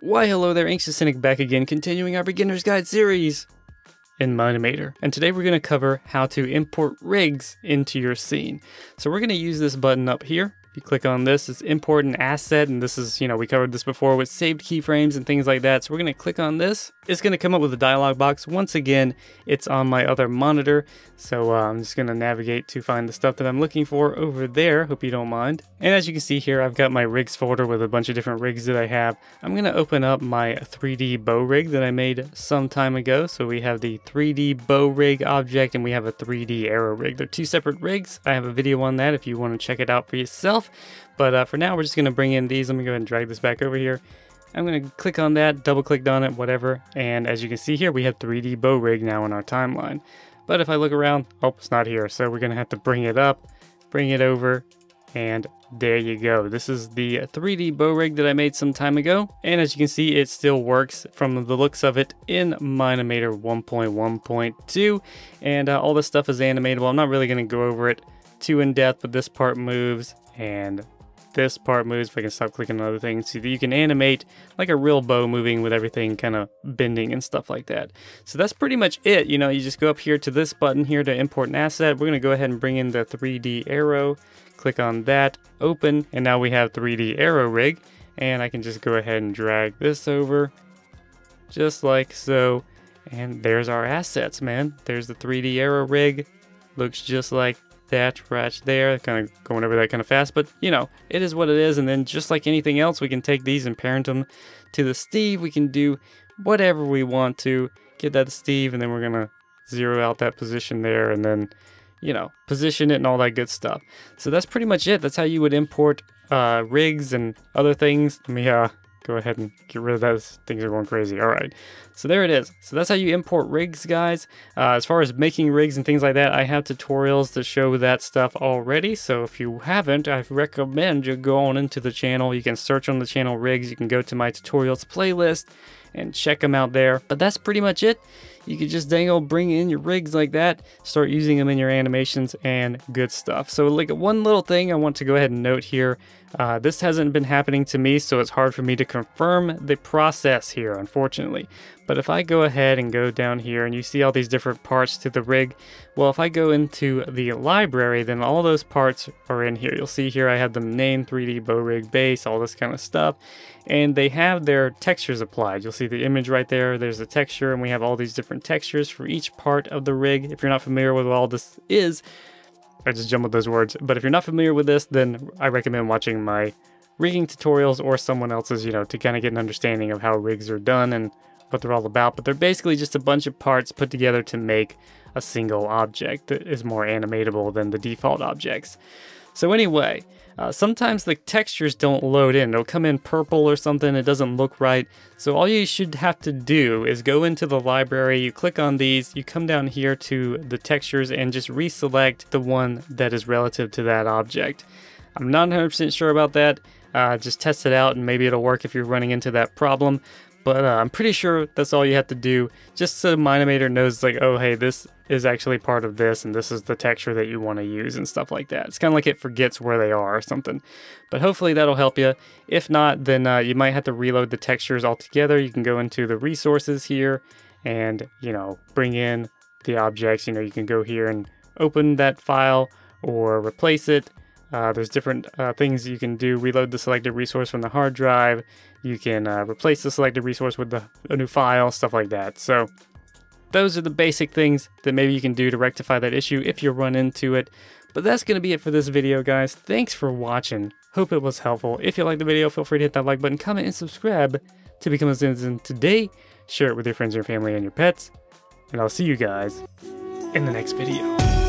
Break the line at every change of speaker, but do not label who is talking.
Why hello there, Anxious Cynic back again, continuing our Beginner's Guide series in Mine-imator. And today we're going to cover how to import rigs into your scene. So we're going to use this button up here you click on this, it's import an asset, and this is, you know, we covered this before with saved keyframes and things like that. So we're gonna click on this. It's gonna come up with a dialog box. Once again, it's on my other monitor. So uh, I'm just gonna navigate to find the stuff that I'm looking for over there. Hope you don't mind. And as you can see here, I've got my rigs folder with a bunch of different rigs that I have. I'm gonna open up my 3D bow rig that I made some time ago. So we have the 3D bow rig object and we have a 3D arrow rig. They're two separate rigs. I have a video on that if you wanna check it out for yourself. But uh, for now, we're just going to bring in these. Let me go ahead and drag this back over here. I'm going to click on that, double clicked on it, whatever. And as you can see here, we have 3D bow rig now in our timeline. But if I look around, oh, it's not here. So we're going to have to bring it up, bring it over, and there you go. This is the 3D bow rig that I made some time ago. And as you can see, it still works from the looks of it in Mine-imator 1.1.2. And uh, all this stuff is animatable. I'm not really going to go over it too in depth, but this part moves and this part moves if I can stop clicking on other things so that you can animate like a real bow moving with everything kind of bending and stuff like that. So that's pretty much it. You know, you just go up here to this button here to import an asset. We're going to go ahead and bring in the 3D arrow, click on that, open, and now we have 3D arrow rig. And I can just go ahead and drag this over just like so. And there's our assets, man. There's the 3D arrow rig. Looks just like that right there, kind of going over that kind of fast, but you know, it is what it is. And then just like anything else, we can take these and parent them to the Steve. We can do whatever we want to, get that Steve, and then we're gonna zero out that position there and then, you know, position it and all that good stuff. So that's pretty much it. That's how you would import uh, rigs and other things. Let me uh, go ahead and get rid of those. Things are going crazy. All right. So there it is. So that's how you import rigs, guys. Uh, as far as making rigs and things like that, I have tutorials to show that stuff already. So if you haven't, I recommend you go on into the channel. You can search on the channel rigs. You can go to my tutorials playlist and check them out there. But that's pretty much it. You could just dangle, bring in your rigs like that, start using them in your animations and good stuff. So like one little thing I want to go ahead and note here, uh, this hasn't been happening to me, so it's hard for me to confirm the process here, unfortunately. But if I go ahead and go down here and you see all these different parts to the rig, well, if I go into the library, then all those parts are in here. You'll see here I have them named 3D bow rig base, all this kind of stuff. And they have their textures applied. You'll see the image right there. There's a texture and we have all these different textures for each part of the rig. If you're not familiar with what all this is, I just jumbled those words. But if you're not familiar with this, then I recommend watching my rigging tutorials or someone else's, you know, to kind of get an understanding of how rigs are done and what they're all about, but they're basically just a bunch of parts put together to make a single object that is more animatable than the default objects. So anyway, uh, sometimes the textures don't load in. It'll come in purple or something, it doesn't look right. So all you should have to do is go into the library, you click on these, you come down here to the textures and just reselect the one that is relative to that object. I'm not 100% sure about that. Uh, just test it out and maybe it'll work if you're running into that problem. But uh, I'm pretty sure that's all you have to do, just so Mine-imator knows like, oh hey, this is actually part of this, and this is the texture that you want to use and stuff like that. It's kind of like it forgets where they are or something. But hopefully that'll help you. If not, then uh, you might have to reload the textures altogether. You can go into the resources here and, you know, bring in the objects. You know, you can go here and open that file or replace it uh, there's different uh, things you can do. Reload the selected resource from the hard drive. You can uh, replace the selected resource with the, a new file, stuff like that. So those are the basic things that maybe you can do to rectify that issue if you run into it. But that's going to be it for this video, guys. Thanks for watching. Hope it was helpful. If you liked the video, feel free to hit that like button, comment, and subscribe to become a Cynizen today. Share it with your friends, your family, and your pets. And I'll see you guys in the next video.